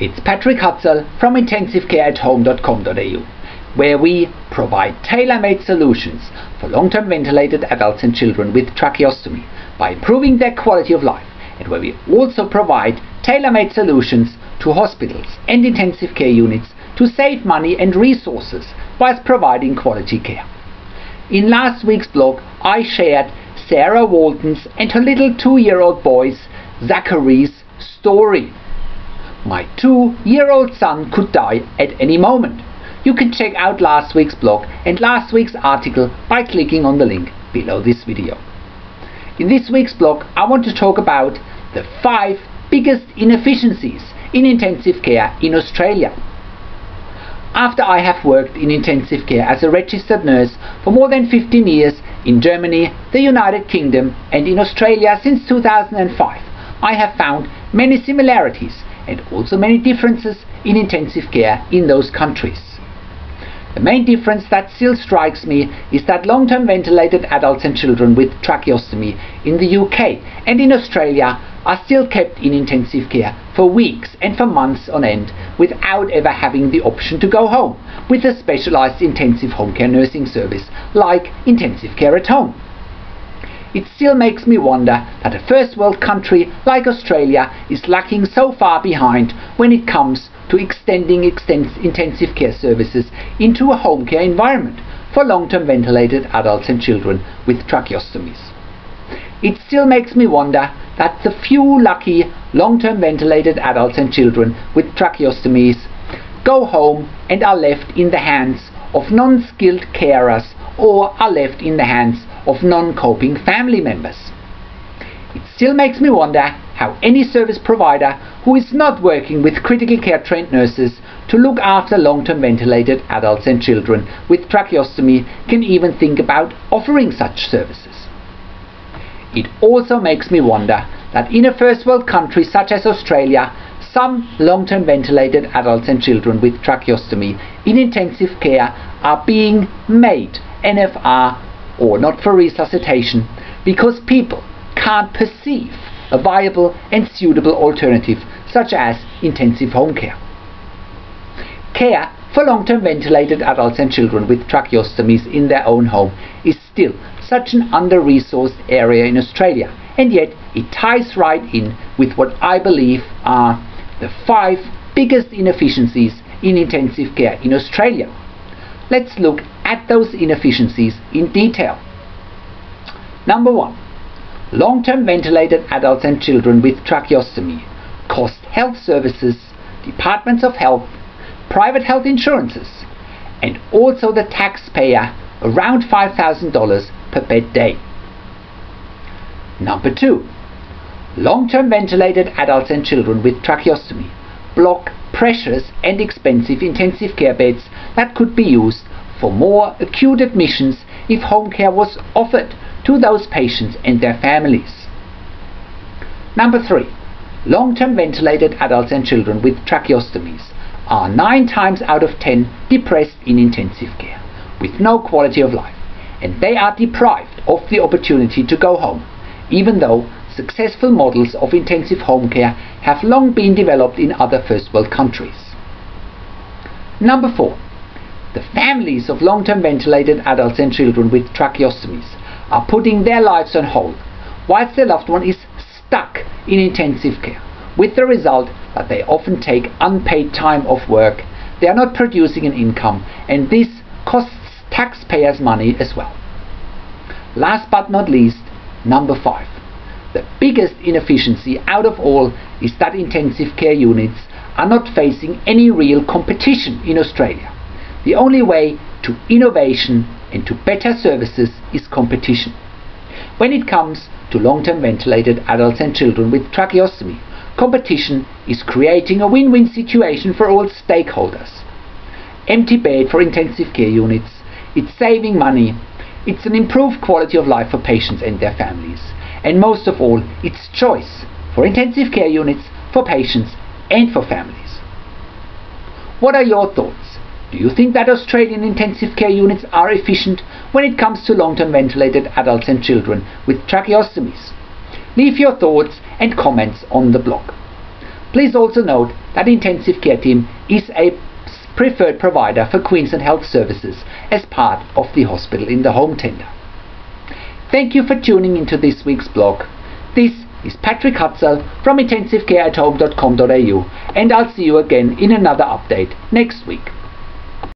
It's Patrik Hutzel from intensivecareathome.com.au, where we provide tailor-made solutions for long-term ventilated adults and children with tracheostomy by improving their quality of life, and where we also provide tailor-made solutions to hospitals and intensive care units to save money and resources whilst providing quality care. In last week's blog, I shared Sarah Walton's and her little two-year-old boy's Zachary's story my two-year-old son could die at any moment. You can check out last week's blog and last week's article by clicking on the link below this video. In this week's blog I want to talk about the five biggest inefficiencies in intensive care in Australia. After I have worked in intensive care as a registered nurse for more than 15 years in Germany, the United Kingdom and in Australia since 2005, I have found many similarities and also many differences in intensive care in those countries. The main difference that still strikes me is that long-term ventilated adults and children with tracheostomy in the UK and in Australia are still kept in intensive care for weeks and for months on end without ever having the option to go home with a specialized intensive home care nursing service like intensive care at home it still makes me wonder that a first world country like Australia is lagging so far behind when it comes to extending intensive care services into a home care environment for long-term ventilated adults and children with tracheostomies. It still makes me wonder that the few lucky long-term ventilated adults and children with tracheostomies go home and are left in the hands of non-skilled carers or are left in the hands of non-coping family members. It still makes me wonder how any service provider who is not working with critical care trained nurses to look after long-term ventilated adults and children with tracheostomy can even think about offering such services. It also makes me wonder that in a first world country such as Australia, some long-term ventilated adults and children with tracheostomy in intensive care are being made NFR or not for resuscitation because people can't perceive a viable and suitable alternative such as intensive home care. Care for long-term ventilated adults and children with tracheostomies in their own home is still such an under-resourced area in Australia and yet it ties right in with what I believe are the five biggest inefficiencies in intensive care in Australia. Let's look at those inefficiencies in detail. Number one, long-term ventilated adults and children with tracheostomy cost health services, departments of health, private health insurances, and also the taxpayer around $5,000 per bed day. Number two, long-term ventilated adults and children with tracheostomy block precious and expensive intensive care beds that could be used for more acute admissions if home care was offered to those patients and their families. Number 3. Long-term ventilated adults and children with tracheostomies are 9 times out of 10 depressed in intensive care with no quality of life and they are deprived of the opportunity to go home even though successful models of intensive home care have long been developed in other first world countries. Number 4. The families of long-term ventilated adults and children with tracheostomies are putting their lives on hold whilst their loved one is stuck in intensive care with the result that they often take unpaid time off work, they are not producing an income and this costs taxpayers money as well. Last but not least, number 5. The biggest inefficiency out of all is that intensive care units are not facing any real competition in Australia. The only way to innovation and to better services is competition. When it comes to long-term ventilated adults and children with tracheostomy, competition is creating a win-win situation for all stakeholders. Empty bed for intensive care units, it's saving money, it's an improved quality of life for patients and their families, and most of all, it's choice for intensive care units, for patients and for families. What are your thoughts? Do you think that Australian intensive care units are efficient when it comes to long-term ventilated adults and children with tracheostomies? Leave your thoughts and comments on the blog. Please also note that intensive care team is a preferred provider for Queensland Health Services as part of the hospital in the home tender. Thank you for tuning into this week's blog. This is Patrik Hutzel from intensivecareathome.com.au and I'll see you again in another update next week.